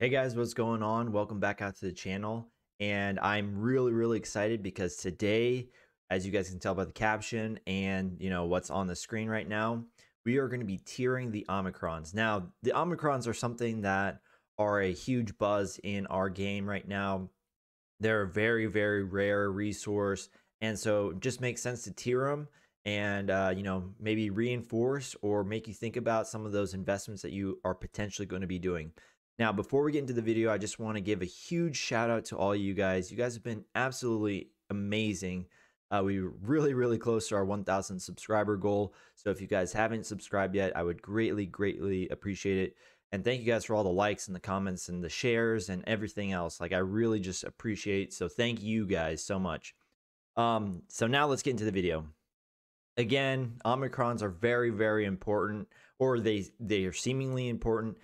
Hey guys, what's going on? Welcome back out to the channel. And I'm really, really excited because today, as you guys can tell by the caption and you know what's on the screen right now, we are going to be tiering the Omicrons. Now, the Omicrons are something that are a huge buzz in our game right now. They're a very, very rare resource. And so it just makes sense to tier them and uh, you know maybe reinforce or make you think about some of those investments that you are potentially going to be doing now, before we get into the video, I just want to give a huge shout out to all you guys. You guys have been absolutely amazing. Uh, we are really, really close to our 1,000 subscriber goal. So if you guys haven't subscribed yet, I would greatly, greatly appreciate it. And thank you guys for all the likes and the comments and the shares and everything else. Like I really just appreciate. So thank you guys so much. Um, so now let's get into the video. Again, Omicrons are very, very important, or they they are seemingly important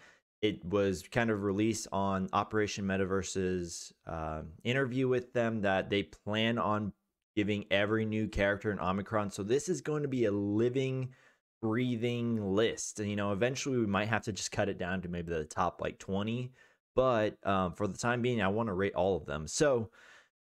it was kind of released on Operation Metaverse's uh, interview with them that they plan on giving every new character an Omicron. So this is going to be a living, breathing list. And, you know, eventually we might have to just cut it down to maybe the top like 20. But um, for the time being, I want to rate all of them. So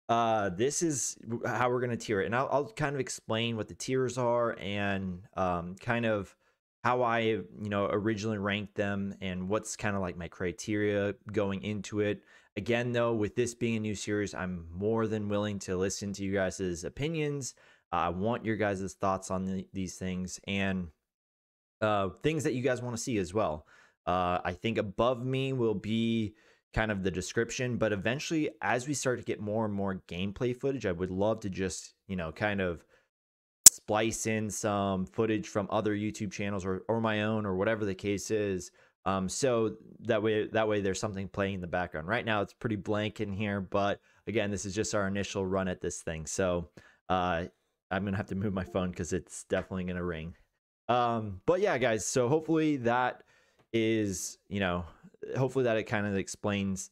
uh, this is how we're going to tier it. And I'll, I'll, kind of explain what the tiers are and um, kind of how I, you know, originally ranked them and what's kind of like my criteria going into it. Again, though, with this being a new series, I'm more than willing to listen to you guys' opinions. Uh, I want your guys' thoughts on the, these things and uh, things that you guys want to see as well. Uh, I think above me will be kind of the description, but eventually, as we start to get more and more gameplay footage, I would love to just, you know, kind of splice in some footage from other YouTube channels or, or my own or whatever the case is. Um, so that way, that way there's something playing in the background. Right now, it's pretty blank in here, but again, this is just our initial run at this thing. So uh, I'm gonna have to move my phone because it's definitely gonna ring. Um, but yeah, guys. So hopefully that is, you know, hopefully that it kind of explains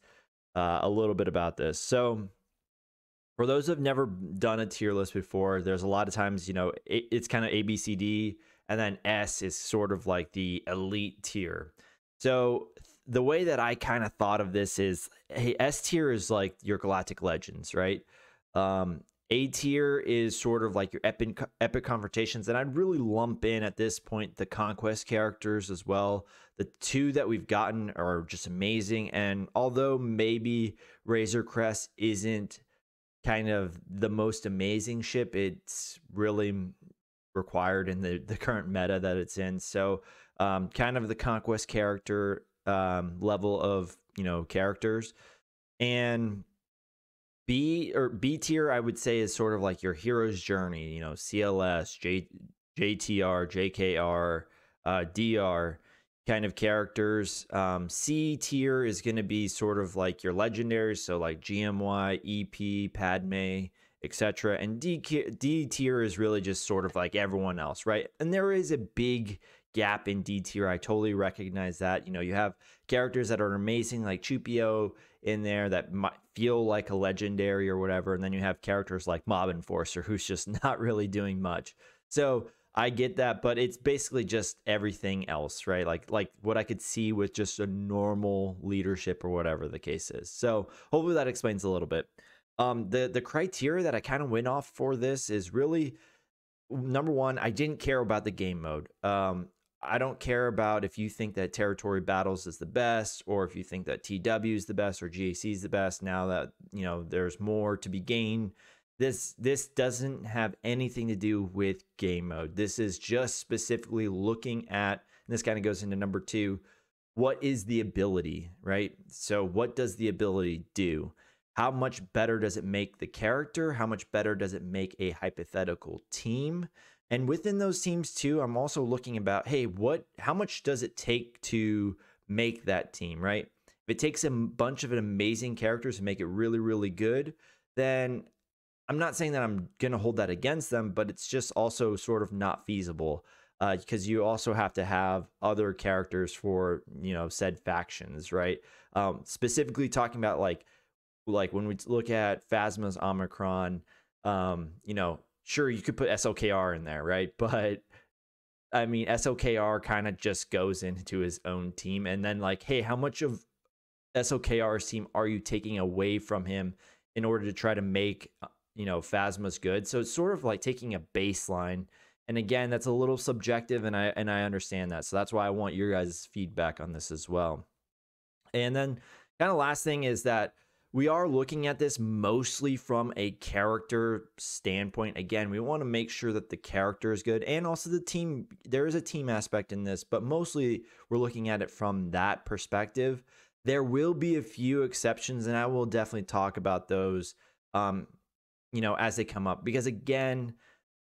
uh, a little bit about this. So for those who've never done a tier list before, there's a lot of times, you know, it, it's kind of A, B, C, D, and then S is sort of like the elite tier. So the way that I kind of thought of this is, hey, S tier is like your Galactic Legends, right? Um, a tier is sort of like your epic epic confrontations, and I'd really lump in at this point the conquest characters as well. The two that we've gotten are just amazing, and although maybe Razor Crest isn't kind of the most amazing ship it's really required in the, the current meta that it's in. So, um, kind of the conquest character um, level of you know characters, and B or B tier I would say is sort of like your hero's journey. You know, CLS, J, JTR, JKR, uh, DR kind of characters. Um, C tier is going to be sort of like your legendaries, so like GMY, EP, Padme, etc. And D, D tier is really just sort of like everyone else, right? And there is a big gap in D tier. I totally recognize that. You know, you have characters that are amazing, like Chewpio in there that might feel like a legendary or whatever, and then you have characters like Mob Enforcer, who's just not really doing much. So I get that, but it's basically just everything else, right? Like like what I could see with just a normal leadership or whatever the case is. So hopefully that explains a little bit. Um, the the criteria that I kind of went off for this is really number one. I didn't care about the game mode. Um, I don't care about if you think that territory battles is the best, or if you think that TW is the best, or GAC is the best. Now that you know there's more to be gained this this doesn't have anything to do with game mode. This is just specifically looking at this kind of goes into number 2, what is the ability, right? So what does the ability do? How much better does it make the character? How much better does it make a hypothetical team? And within those teams too, I'm also looking about, hey, what how much does it take to make that team, right? If it takes a bunch of amazing characters to make it really, really good, then I'm not saying that I'm going to hold that against them, but it's just also sort of not feasible because uh, you also have to have other characters for you know said factions, right? Um, specifically talking about like like when we look at Phasma's Omicron, um, you know, sure you could put SLKR in there, right? But I mean, SLKR kind of just goes into his own team, and then like, hey, how much of SLKR's team are you taking away from him in order to try to make uh, you know Phasma's good? So it's sort of like taking a baseline. And again, that's a little subjective, and I and I understand that. So that's why I want your guys' feedback on this as well. And then, kind of last thing is that we are looking at this mostly from a character standpoint. Again, we want to make sure that the character is good and also the team. There is a team aspect in this, but mostly we're looking at it from that perspective. There will be a few exceptions, and I will definitely talk about those, um, you know, as they come up. Because again,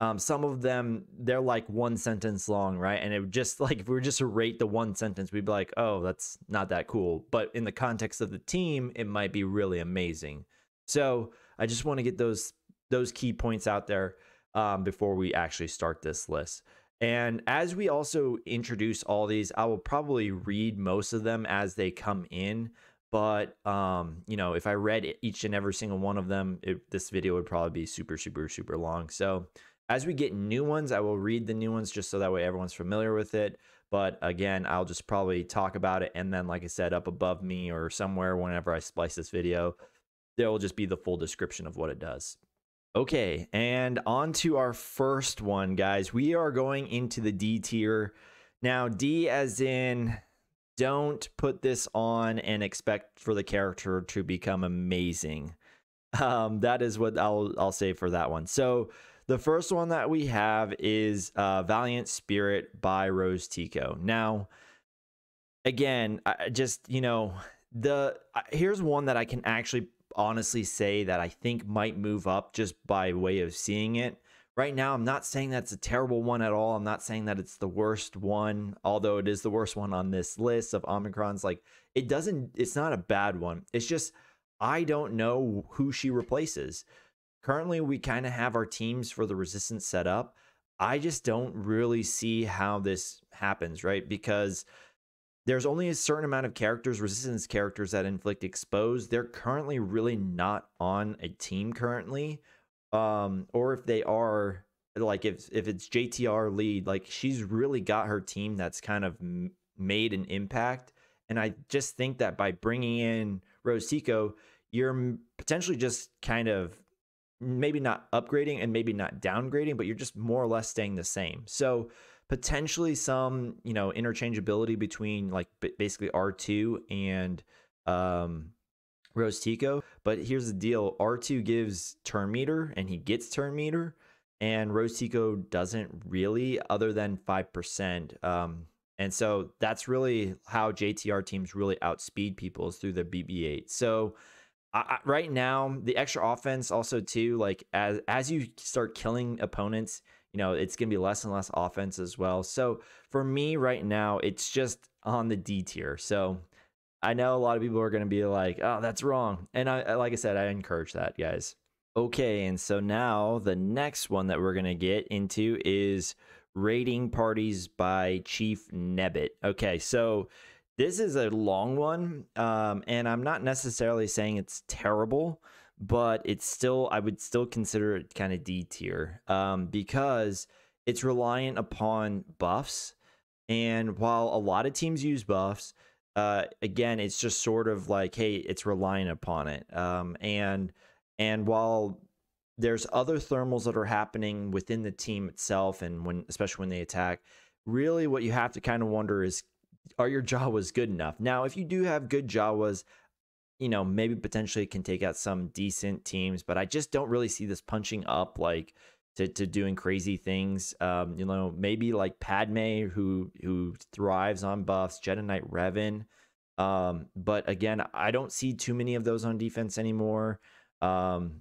um, some of them they're like one sentence long, right? And it would just like if we were just to rate the one sentence, we'd be like, oh, that's not that cool. But in the context of the team, it might be really amazing. So I just want to get those those key points out there um, before we actually start this list. And as we also introduce all these, I will probably read most of them as they come in. But um, you know, if I read each and every single one of them, it, this video would probably be super, super, super long. So as we get new ones, I will read the new ones just so that way everyone's familiar with it. But again, I'll just probably talk about it. And then, like I said, up above me or somewhere whenever I splice this video, there will just be the full description of what it does. Okay, and on to our first one, guys. We are going into the D tier. Now, D as in don't put this on and expect for the character to become amazing. Um, that is what I'll I'll say for that one. So the first one that we have is uh, Valiant Spirit by Rose Tico. Now, again, I just, you know, the here's one that I can actually honestly say that I think might move up just by way of seeing it. Right now, I'm not saying that's a terrible one at all. I'm not saying that it's the worst one, although it is the worst one on this list of Omicrons. Like, it doesn't, it's not a bad one. It's just, I don't know who she replaces currently we kind of have our teams for the resistance set up. I just don't really see how this happens, right? Because there's only a certain amount of characters, resistance characters that inflict expose. They're currently really not on a team currently. Um, or if they are, like if if it's JTR lead, like she's really got her team that's kind of made an impact. And I just think that by bringing in Rose Tico, you're potentially just kind of maybe not upgrading and maybe not downgrading, but you're just more or less staying the same. So potentially some, you know, interchangeability between like basically R2 and um, Rose Tico. But here's the deal R2 gives turn meter and he gets turn meter, and Rose Tico doesn't really, other than 5%. Um, and so that's really how JTR teams really outspeed people is through the BB 8. So I, right now, the extra offense also too, like as as you start killing opponents, you know, it's gonna be less and less offense as well. So for me right now, it's just on the D tier. So I know a lot of people are gonna be like, oh, that's wrong. And I like I said, I encourage that, guys. Okay, and so now the next one that we're gonna get into is raiding parties by Chief Nebbit. Okay, so this is a long one, um, and I'm not necessarily saying it's terrible, but it's still I would still consider it kind of D tier um, because it's reliant upon buffs. And while a lot of teams use buffs, uh, again, it's just sort of like, hey, it's relying upon it. Um, and and while there's other thermals that are happening within the team itself, and when especially when they attack, really what you have to kind of wonder is are your Jawas good enough? Now, if you do have good Jawas, you know, maybe potentially can take out some decent teams, but I just don't really see this punching up like to, to doing crazy things. Um, you know, maybe like Padme who who thrives on buffs, Jedi Knight Revan. Um, but again, I don't see too many of those on defense anymore. Um,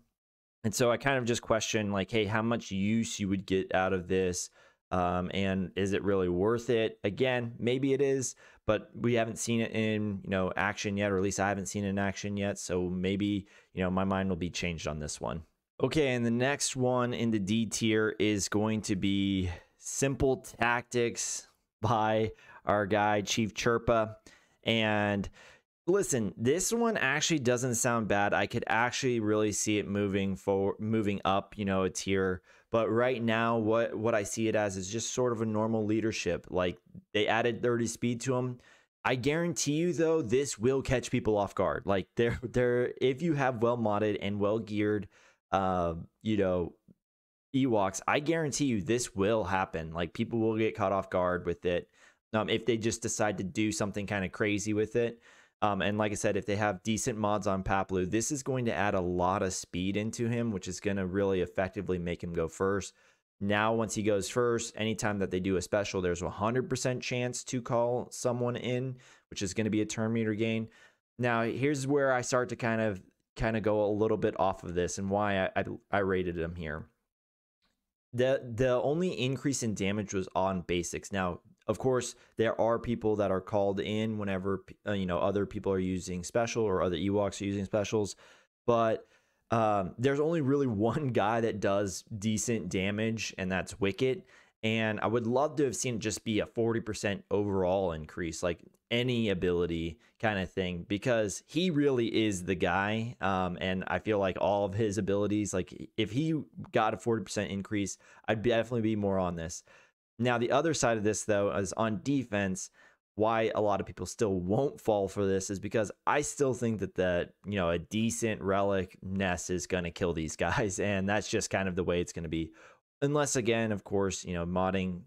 and so I kind of just question like, hey, how much use you would get out of this? Um, and is it really worth it? Again, maybe it is, but we haven't seen it in you know action yet, or at least I haven't seen it in action yet. So maybe you know my mind will be changed on this one. Okay, and the next one in the D tier is going to be Simple Tactics by our guy Chief Chirpa. And listen, this one actually doesn't sound bad. I could actually really see it moving forward, moving up, you know, a tier but right now, what what I see it as is just sort of a normal leadership. Like they added 30 speed to him. I guarantee you though, this will catch people off guard. Like they're they're if you have well modded and well geared, uh, you know, Ewoks, I guarantee you this will happen. Like people will get caught off guard with it. Um, if they just decide to do something kind of crazy with it. Um, and like I said, if they have decent mods on Paploo, this is going to add a lot of speed into him, which is going to really effectively make him go first. Now, once he goes first, anytime that they do a special, there's a 100% chance to call someone in, which is going to be a turn meter gain. Now, here's where I start to kind of kind of go a little bit off of this and why I, I, I rated him here. The the only increase in damage was on basics. Now, of course, there are people that are called in whenever uh, you know other people are using special or other Ewoks are using specials, but um, there's only really one guy that does decent damage, and that's Wicket. And I would love to have seen it just be a 40% overall increase, like any ability kind of thing, because he really is the guy. Um, and I feel like all of his abilities, like if he got a 40% increase, I'd definitely be more on this. Now, the other side of this, though, is on defense. Why a lot of people still won't fall for this is because I still think that the you know a decent relic nest is going to kill these guys, and that's just kind of the way it's going to be. Unless again, of course, you know modding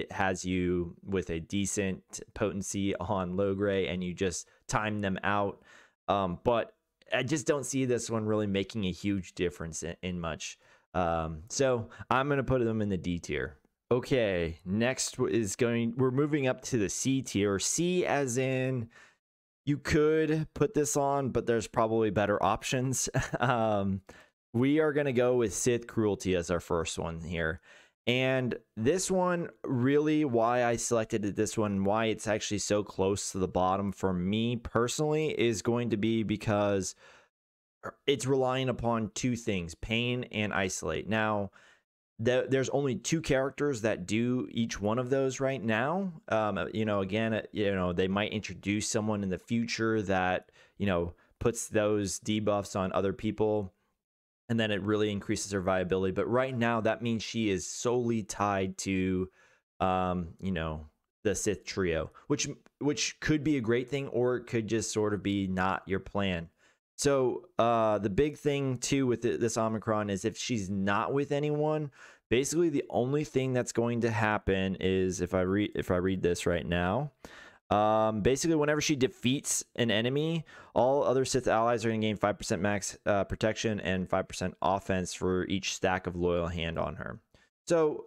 it has you with a decent potency on Logray and you just time them out. Um, but I just don't see this one really making a huge difference in, in much. Um, so I'm going to put them in the D tier. Okay, next is going, we're moving up to the C tier. C as in you could put this on, but there's probably better options. um, we are going to go with Sith Cruelty as our first one here. And this one, really, why I selected this one, why it's actually so close to the bottom for me personally, is going to be because it's relying upon two things pain and isolate. Now, the, there's only two characters that do each one of those right now. Um, uh, you know, again, uh, you know, they might introduce someone in the future that you know puts those debuffs on other people, and then it really increases her viability. But right now, that means she is solely tied to, um, you know, the Sith trio, which which could be a great thing, or it could just sort of be not your plan. So uh, the big thing too with this Omicron is if she's not with anyone, basically the only thing that's going to happen is if I read if I read this right now. Um, basically, whenever she defeats an enemy, all other Sith allies are going to gain 5% max uh, protection and 5% offense for each stack of loyal hand on her. So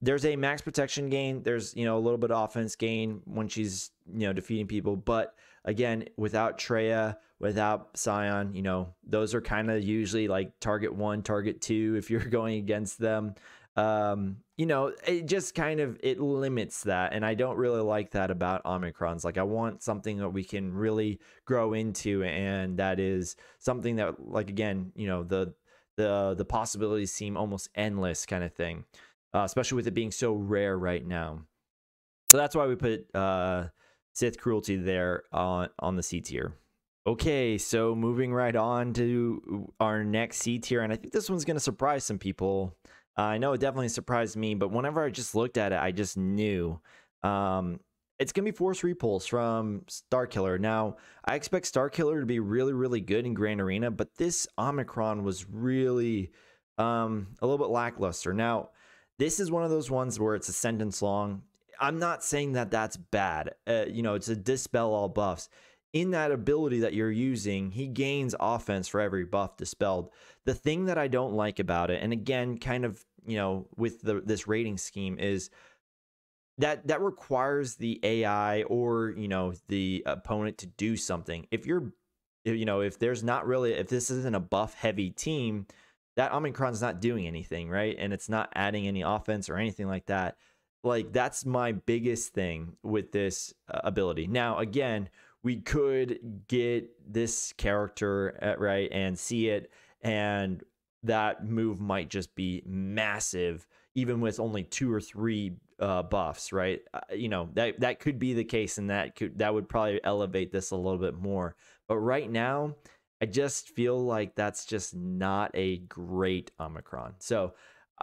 there's a max protection gain. There's you know a little bit of offense gain when she's you know defeating people, but again, without Traya, without Sion, you know, those are kind of usually like target one, target two if you're going against them. Um, you know, it just kind of it limits that, and I don't really like that about Omicrons. Like, I want something that we can really grow into, and that is something that, like, again, you know, the the the possibilities seem almost endless, kind of thing. Uh, especially with it being so rare right now. So that's why we put uh, Sith Cruelty there on, on the C tier. Okay, so moving right on to our next C tier, and I think this one's going to surprise some people. Uh, I know it definitely surprised me, but whenever I just looked at it, I just knew. Um, it's going to be Force Repulse from Starkiller. Now, I expect Starkiller to be really, really good in Grand Arena, but this Omicron was really um, a little bit lackluster. Now, this is one of those ones where it's a sentence long. I'm not saying that that's bad. Uh, you know, it's a dispel all buffs. In that ability that you're using, he gains offense for every buff dispelled. The thing that I don't like about it, and again, kind of, you know, with the this rating scheme is that that requires the AI or, you know, the opponent to do something. If you're you know, if there's not really if this isn't a buff heavy team, that Omicron's not doing anything, right? And it's not adding any offense or anything like that like that's my biggest thing with this uh, ability. Now, again, we could get this character at, uh, right and see it, and that move might just be massive, even with only two or three uh, buffs, right? Uh, you know that that could be the case, and that could that would probably elevate this a little bit more. But right now, I just feel like that's just not a great Omicron. So,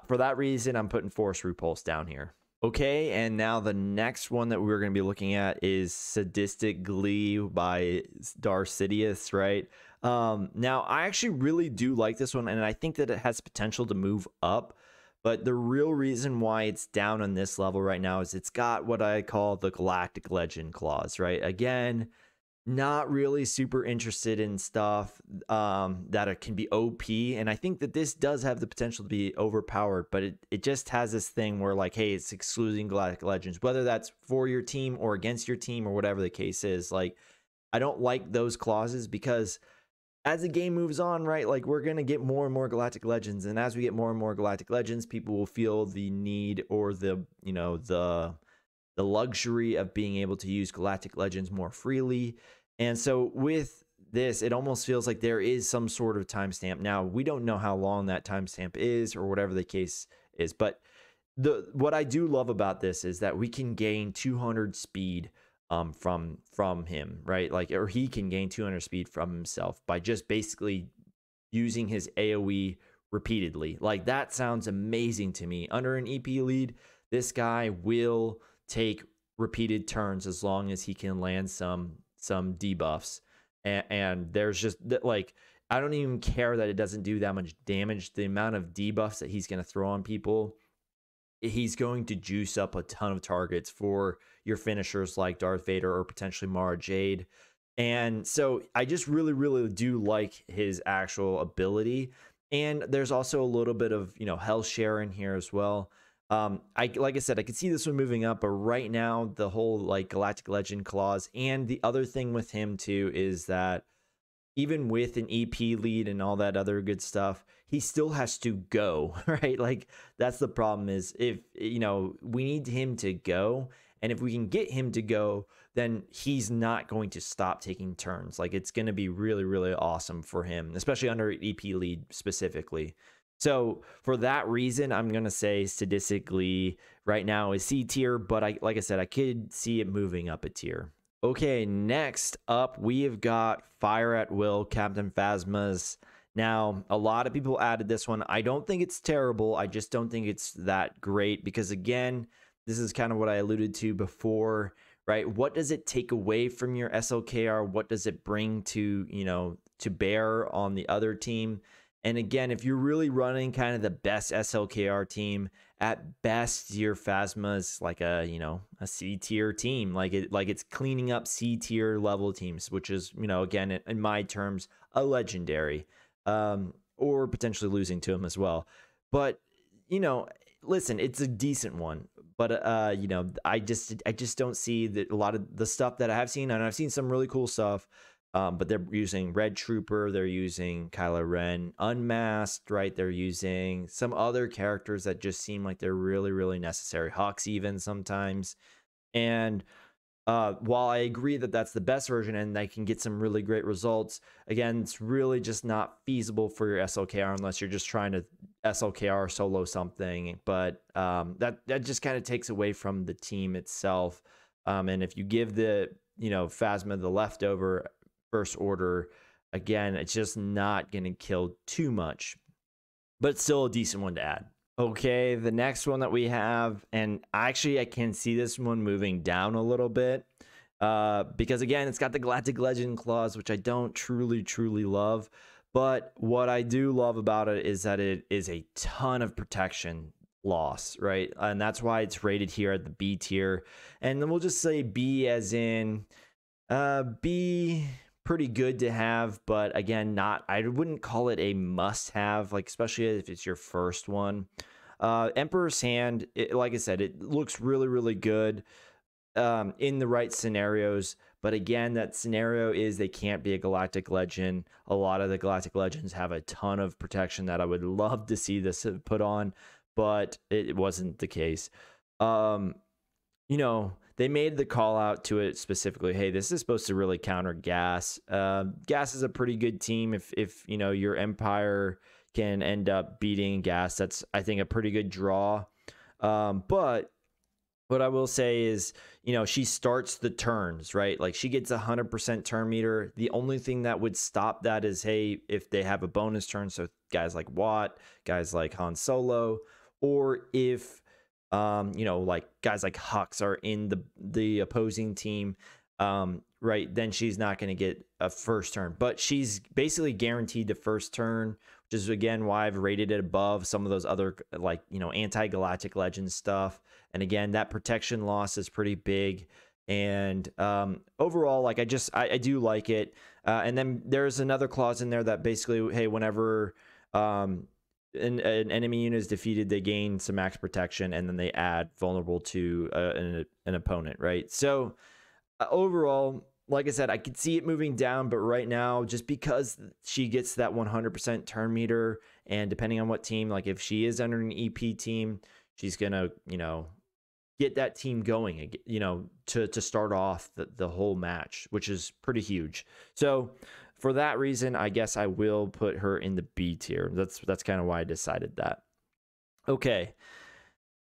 for that reason, I'm putting Force Repulse down here. Okay, and now the next one that we're going to be looking at is Sadistic Glee by Darth Sidious, right? Um, now, I actually really do like this one, and I think that it has potential to move up. But the real reason why it's down on this level right now is it's got what I call the Galactic Legend clause, right? Again, not really super interested in stuff um, that can be OP. And I think that this does have the potential to be overpowered, but it, it just has this thing where, like, hey, it's excluding Galactic Legends, whether that's for your team or against your team or whatever the case is. Like, I don't like those clauses because as the game moves on, right, like we're going to get more and more Galactic Legends. And as we get more and more Galactic Legends, people will feel the need or the, you know, the the luxury of being able to use Galactic Legends more freely. And so with this, it almost feels like there is some sort of timestamp. Now, we don't know how long that timestamp is or whatever the case is, but the what I do love about this is that we can gain 200 speed um, from from him, right? Like, or he can gain 200 speed from himself by just basically using his AOE repeatedly. Like that sounds amazing to me. Under an EP lead, this guy will take repeated turns as long as he can land some some debuffs. And, and there's just like I don't even care that it doesn't do that much damage. The amount of debuffs that he's going to throw on people, he's going to juice up a ton of targets for your finishers like Darth Vader or potentially Mara Jade. And so I just really, really do like his actual ability. And there's also a little bit of, you know, hell share in here as well. Um, I like I said, I could see this one moving up, but right now the whole like Galactic Legend clause, and the other thing with him too is that even with an EP lead and all that other good stuff, he still has to go, right? Like that's the problem is if you know, we need him to go, and if we can get him to go, then he's not going to stop taking turns. Like it's going to be really really awesome for him, especially under EP lead specifically. So for that reason, I'm gonna say Sadistic Glee right now is C tier, but I like I said, I could see it moving up a tier. Okay, next up we have got Fire at Will, Captain Phasma's. Now, a lot of people added this one. I don't think it's terrible. I just don't think it's that great because again, this is kind of what I alluded to before, right? What does it take away from your SLKR? What does it bring to, you know, to bear on the other team? And again, if you're really running kind of the best SLKR team, at best your Phasma's like a, you know, a C tier team. Like it like it's cleaning up C tier level teams, which is, you know, again, in my terms, a legendary. Um, or potentially losing to him as well. But, you know, listen, it's a decent one. But uh, you know, I just I just don't see that a lot of the stuff that I have seen, and I've seen some really cool stuff. Um, but they're using Red Trooper, they're using Kylo Ren unmasked, right? They're using some other characters that just seem like they're really, really necessary. Hawks even sometimes. And uh, while I agree that that's the best version and they can get some really great results, again, it's really just not feasible for your SLKR unless you're just trying to SLKR solo something. But um, that that just kind of takes away from the team itself. Um, and if you give the you know Phasma the leftover first order. Again, it's just not going to kill too much, but still a decent one to add. Okay, the next one that we have, and actually I can see this one moving down a little bit uh, because again, it's got the Galactic Legend clause, which I don't truly, truly love. But what I do love about it is that it is a ton of protection loss, right? And that's why it's rated here at the B tier. And then we'll just say B as in uh, B pretty good to have, but again, not I wouldn't call it a must have, like especially if it's your first one. Uh, Emperor's Hand, it, like I said, it looks really, really good um, in the right scenarios. But again, that scenario is they can't be a galactic legend. A lot of the galactic legends have a ton of protection that I would love to see this put on, but it wasn't the case. Um, you know, they made the call out to it specifically. Hey, this is supposed to really counter Gas. Uh, Gas is a pretty good team. If if you know your Empire can end up beating Gas, that's I think a pretty good draw. Um, but what I will say is, you know, she starts the turns, right? Like she gets a 100% turn meter. The only thing that would stop that is, hey, if they have a bonus turn, so guys like Wat, guys like Han Solo, or if um, you know, like guys like Hux are in the the opposing team, um, right? Then she's not going to get a first turn, but she's basically guaranteed the first turn, which is again why I've rated it above some of those other like you know anti galactic legends stuff. And again, that protection loss is pretty big. And um, overall, like I just I, I do like it. Uh, and then there's another clause in there that basically, hey, whenever um, an, an, enemy unit is defeated, they gain some max protection, and then they add vulnerable to uh, an, an opponent, right? So uh, overall, like I said, I could see it moving down, but right now, just because she gets that 100% turn meter, and depending on what team, like if she is under an EP team, she's gonna, you know, get that team going, you know, to to start off the, the whole match, which is pretty huge. So for that reason, I guess I will put her in the B tier. That's that's kind of why I decided that. Okay.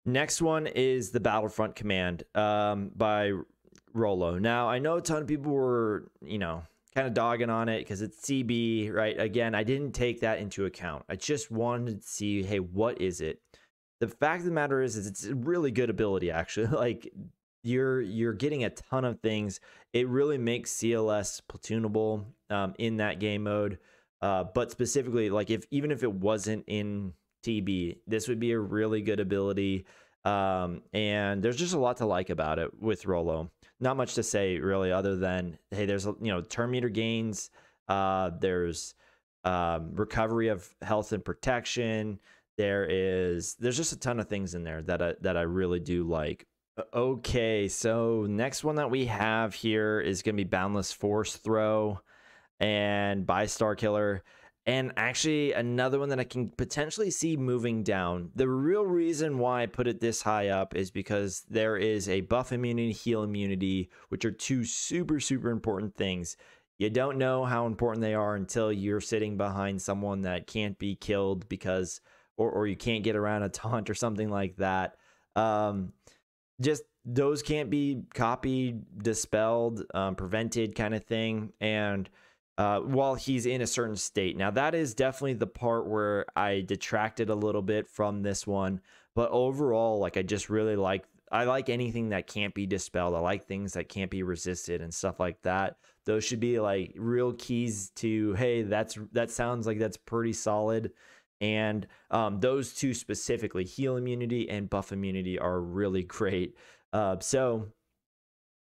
Next one is the Battlefront Command um, by Rolo. Now I know a ton of people were, you know, kind of dogging on it because it's CB, right? Again, I didn't take that into account. I just wanted to see, hey, what is it? The fact of the matter is, is it's a really good ability actually. like you're you're getting a ton of things. It really makes CLS platoonable um, in that game mode. Uh, but specifically, like if even if it wasn't in TB, this would be a really good ability. Um, and there's just a lot to like about it with Rolo. Not much to say really, other than hey, there's you know turn meter gains. Uh, there's um, recovery of health and protection. There is there's just a ton of things in there that I, that I really do like. Okay, so next one that we have here is going to be Boundless Force Throw and by Starkiller. And actually, another one that I can potentially see moving down. The real reason why I put it this high up is because there is a buff immunity, heal immunity, which are two super, super important things. You don't know how important they are until you're sitting behind someone that can't be killed because, or, or you can't get around a taunt or something like that. Um, just those can't be copied, dispelled, um, prevented, kind of thing. And uh, while he's in a certain state, now that is definitely the part where I detracted a little bit from this one. But overall, like I just really like I like anything that can't be dispelled. I like things that can't be resisted and stuff like that. Those should be like real keys to hey, that's that sounds like that's pretty solid. And um, those two specifically, heal immunity and buff immunity, are really great. Uh, so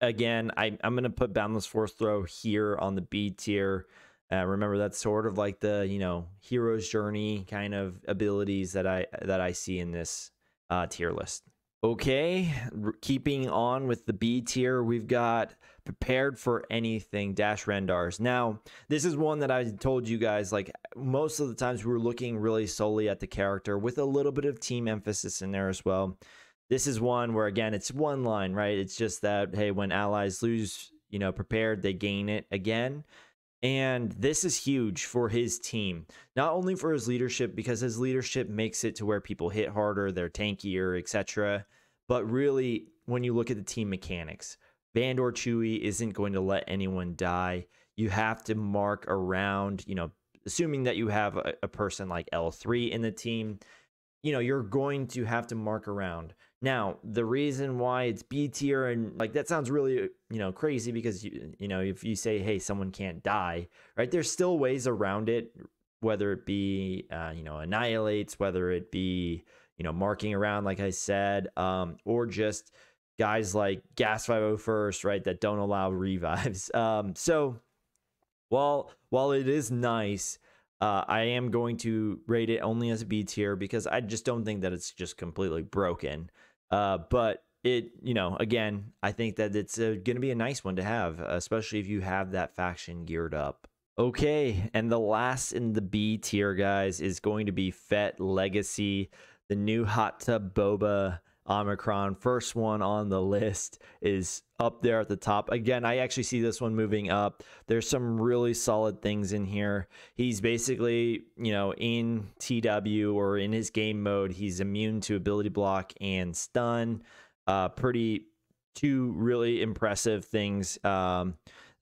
again, I, I'm going to put Boundless Force Throw here on the B tier. Uh, remember, that's sort of like the you know hero's journey kind of abilities that I that I see in this uh, tier list. Okay, keeping on with the B tier, we've got prepared for anything Dash Rendar's. Now, this is one that I told you guys like most of the times we were looking really solely at the character with a little bit of team emphasis in there as well. This is one where again it's one line, right? It's just that hey, when allies lose, you know, prepared, they gain it again. And this is huge for his team, not only for his leadership, because his leadership makes it to where people hit harder, they're tankier, etc. But really, when you look at the team mechanics, Vandor Chewy isn't going to let anyone die. You have to mark around, you know, assuming that you have a, a person like L3 in the team, you know, you're going to have to mark around. Now, the reason why it's B tier and like that sounds really, you know, crazy because you you know, if you say hey, someone can't die, right? There's still ways around it whether it be uh, you know, annihilates, whether it be, you know, marking around like I said, um or just guys like Gas 501st, right, that don't allow revives. Um so while while it is nice uh, I am going to rate it only as a B tier because I just don't think that it's just completely broken. Uh, but it, you know, again, I think that it's uh, going to be a nice one to have, especially if you have that faction geared up. Okay, and the last in the B tier, guys, is going to be Fett Legacy, the new hot tub boba Omicron. First one on the list is up there at the top. Again, I actually see this one moving up. There's some really solid things in here. He's basically, you know, in TW or in his game mode, he's immune to ability block and stun. Uh, pretty two really impressive things um,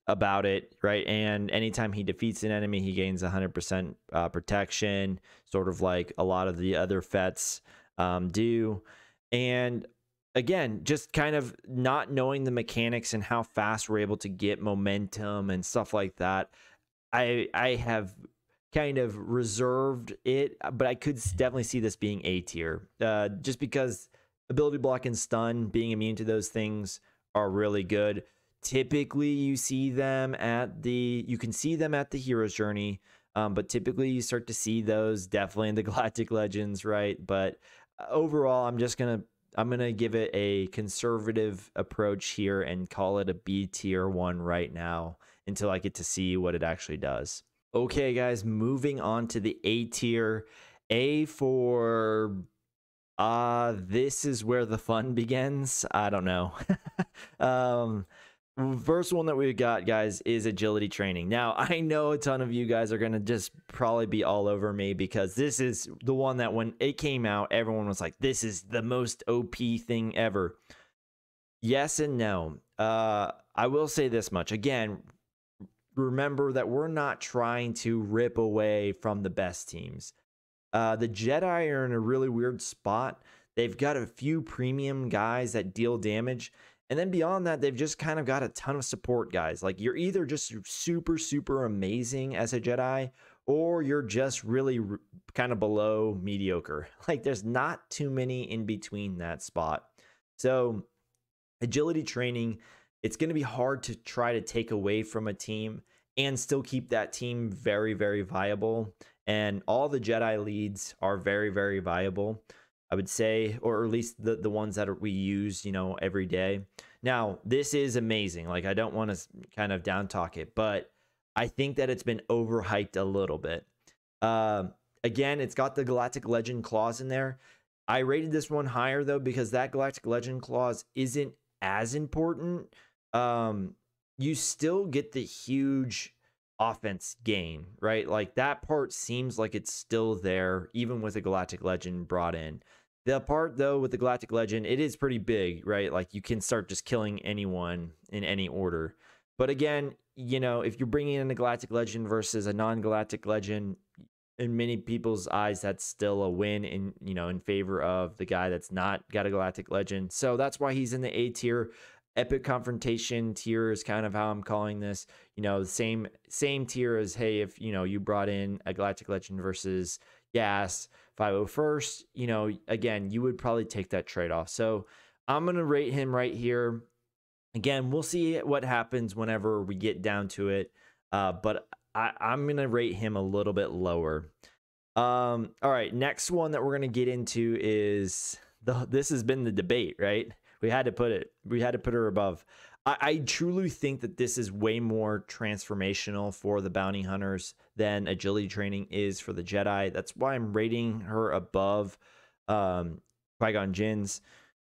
about it, right? And anytime he defeats an enemy, he gains 100% uh, protection, sort of like a lot of the other Fetts um, do And again, just kind of not knowing the mechanics and how fast we're able to get momentum and stuff like that. I I have kind of reserved it, but I could definitely see this being A tier. Uh, just because ability block and stun, being immune to those things are really good. Typically, you see them at the you can see them at the hero's journey, um, but typically you start to see those definitely in the Galactic Legends, right? But uh, overall, I'm just gonna I'm gonna give it a conservative approach here and call it a B tier one right now until I get to see what it actually does. Okay, guys, moving on to the A tier. A for uh this is where the fun begins. I don't know. um first one that we got guys is agility training. Now i know a ton of you guys are going to just probably be all over me because this is the one that when it came out everyone was like this is the most op thing ever. Yes and no. Uh i will say this much. Again remember that we're not trying to rip away from the best teams. Uh the jedi are in a really weird spot. They've got a few premium guys that deal damage and then beyond that, they've just kind of got a ton of support guys. Like you're either just super, super amazing as a Jedi, or you're just really kind of below mediocre. Like there's not too many in between that spot. So, agility training, it's going to be hard to try to take away from a team and still keep that team very, very viable. And all the Jedi leads are very, very viable. I would say, or at least the, the ones that we use, you know, every day. Now, this is amazing. Like, I don't want to kind of down talk it, but I think that it's been overhyped a little bit. Uh, again, it's got the Galactic Legend clause in there. I rated this one higher though because that Galactic Legend clause isn't as important. Um, you still get the huge offense gain, right? Like that part seems like it's still there, even with a Galactic Legend brought in. The part though with the Galactic Legend, it is pretty big, right? Like you can start just killing anyone in any order. But again, you know, if you're bringing in a Galactic Legend versus a non-Galactic Legend, in many people's eyes, that's still a win in you know in favor of the guy that's not got a Galactic Legend. So that's why he's in the A tier. Epic confrontation tier is kind of how I'm calling this. You know, the same same tier as hey, if you know you brought in a Galactic Legend versus gas 501st, you know, again, you would probably take that trade off. So I'm going to rate him right here. Again, we'll see what happens whenever we get down to it. Uh, but I, I'm going to rate him a little bit lower. Um, all right, next one that we're going to get into is the this has been the debate, right? We had to put it, we had to put her above. I, I truly think that this is way more transformational for the bounty hunters than agility training is for the Jedi. That's why I'm rating her above um, Qui Gon Jinn's.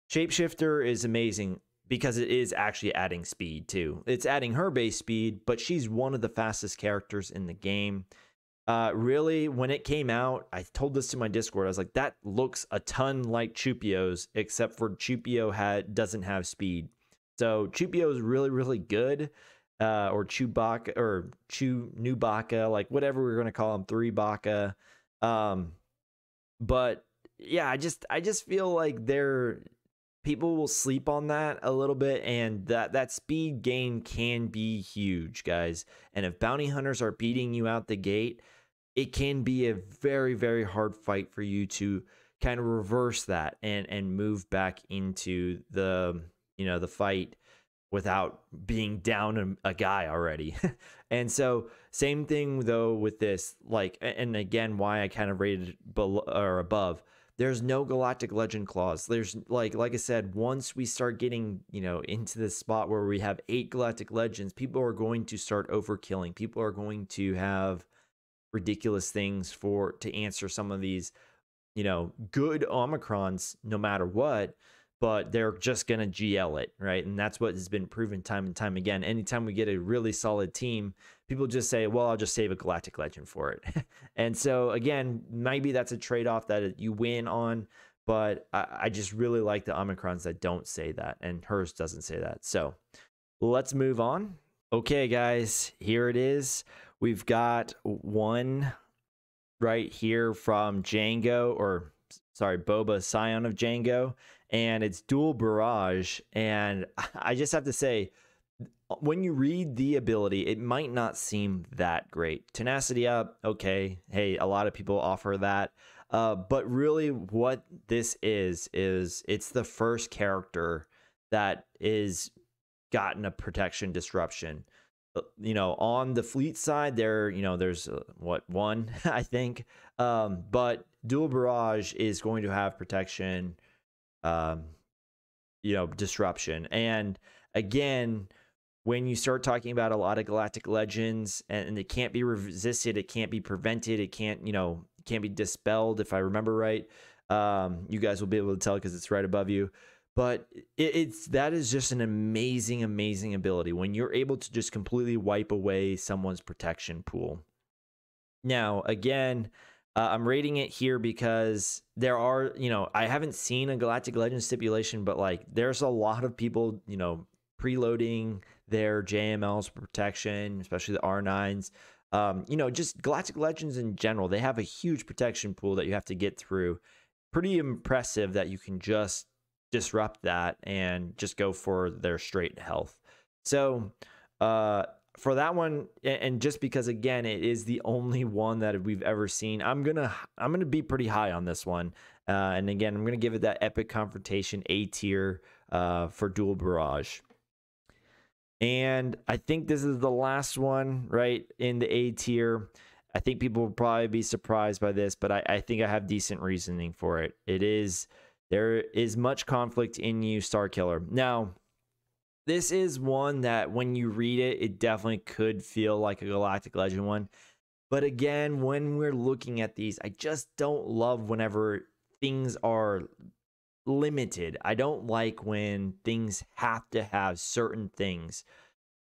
Shapeshifter is amazing because it is actually adding speed too. It's adding her base speed, but she's one of the fastest characters in the game. Uh, really, when it came out, I told this to my Discord. I was like, "That looks a ton like Chewpio's, except for Chewpio had doesn't have speed." So Chewpio is really, really good. Uh, or Chewbacca or Chew Nubaka, like whatever we're gonna call him, three Baka. Um, but yeah, I just I just feel like they're people will sleep on that a little bit and that that speed gain can be huge guys and if bounty hunters are beating you out the gate it can be a very very hard fight for you to kind of reverse that and and move back into the you know, the fight without being down a, a guy already. and so same thing though with this like and again why I kind of rated below or above there's no galactic legend clause. There's like like i said once we start getting you know into this spot where we have eight galactic legends people are going to start overkilling. People are going to have ridiculous things for to answer some of these you know good omicrons no matter what but they're just going to GL it, right? And that's what has been proven time and time again. Anytime we get a really solid team, people just say, well, I'll just save a Galactic Legend for it. and so, again, maybe that's a trade off that you win on, but I, I, just really like the Omicrons that don't say that, and hers doesn't say that. So let's move on. Okay, guys, here it is. We've got one right here from Django, or sorry, Boba, Scion of Jango, and it's dual barrage. And I just have to say, when you read the ability, it might not seem that great. Tenacity up, okay. Hey, a lot of people offer that. Uh, but really, what this is, is it's the first character that is gotten a protection disruption. Uh, you know, on the fleet side, there, you know, there's uh, what one, I think. Um, but dual barrage is going to have protection, um, you know, disruption. And again, when you start talking about a lot of galactic legends and, and it can't be resisted, it can't be prevented, it can't, you know, can't be dispelled if I remember right. Um, you guys will be able to tell because it's right above you. But it, it's that is just an amazing, amazing ability when you're able to just completely wipe away someone's protection pool. Now, again, uh, I'm rating it here because there are, you know, I haven't seen a Galactic Legend stipulation, but like there's a lot of people, you know, preloading their JMLs for protection, especially the R9s. Um, you know, just Galactic Legends in general, they have a huge protection pool that you have to get through. Pretty impressive that you can just disrupt that and just go for their straight health. So, uh, for that one, and just because again, it is the only one that we've ever seen, I'm gonna I'm gonna be pretty high on this one. Uh, and again, I'm gonna give it that epic confrontation A tier uh, for dual barrage. And I think this is the last one, right, in the A tier. I think people will probably be surprised by this, but I, I think I have decent reasoning for it. It is there is much conflict in you, Starkiller. Now, this is one that when you read it, it definitely could feel like a Galactic Legend one. But again, when we're looking at these, I just don't love whenever things are limited. I don't like when things have to have certain things.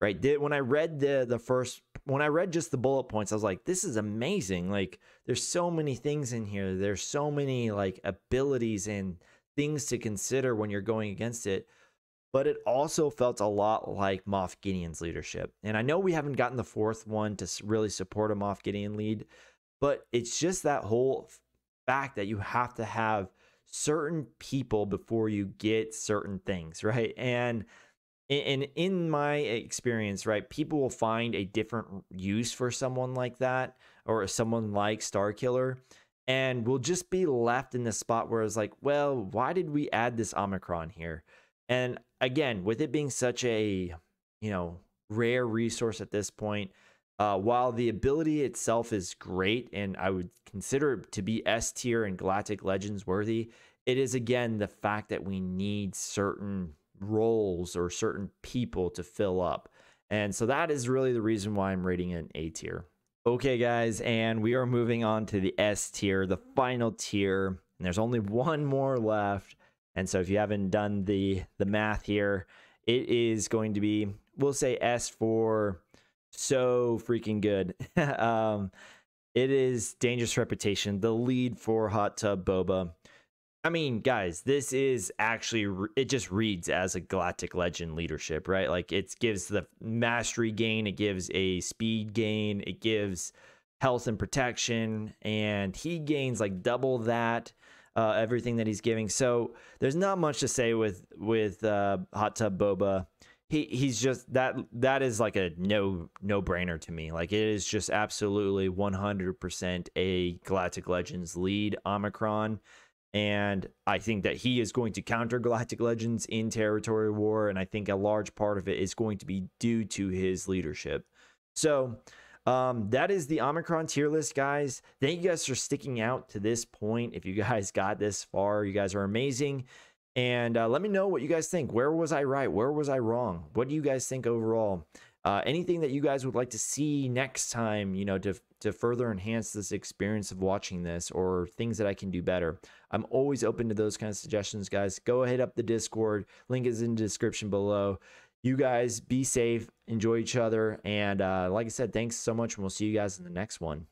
Right? When I read the the first when I read just the bullet points, I was like, this is amazing. Like there's so many things in here. There's so many like abilities and things to consider when you're going against it. But it also felt a lot like Moff Gideon's leadership. And I know we haven't gotten the fourth one to really support a Moff Gideon lead, but it's just that whole fact that you have to have certain people before you get certain things, right? And in in my experience, right, people will find a different use for someone like that or someone like Starkiller and we'll just be left in the spot where it's like, well, why did we add this Omicron here? And again, with it being such a, you know, rare resource at this point, uh, while the ability itself is great and I would consider it to be S tier and Galactic Legends worthy, it is again the fact that we need certain roles or certain people to fill up. And so that is really the reason why I'm rating it an A tier. Okay, guys, and we are moving on to the S tier, the final tier. And there's only one more left. And so if you haven't done the the math here, it is going to be we'll say S for so freaking good. um, it is Dangerous Reputation, the lead for Hot Tub Boba. I mean, guys, this is actually it just reads as a Galactic Legend leadership, right? Like it gives the mastery gain, it gives a speed gain, it gives health and protection, and he gains like double that. Uh, everything that he's giving. So there's not much to say with with uh, Hot Tub Boba he he's just that that is like a no no brainer to me. Like it is just absolutely 100% a Galactic Legends lead Omicron. And I think that he is going to counter Galactic Legends in Territory War. And I think a large part of it is going to be due to his leadership. So um, that is the Omicron tier list, guys. Thank you guys for sticking out to this point. If you guys got this far, you guys are amazing. And uh, let me know what you guys think. Where was I right? Where was I wrong? What do you guys think overall? Uh, anything that you guys would like to see next time, you know, to to further enhance this experience of watching this, or things that I can do better. I'm always open to those kind of suggestions, guys. Go ahead up the Discord. Link is in the description below. You guys be safe, enjoy each other, and uh, like I said, thanks so much, and we'll see you guys in the next one.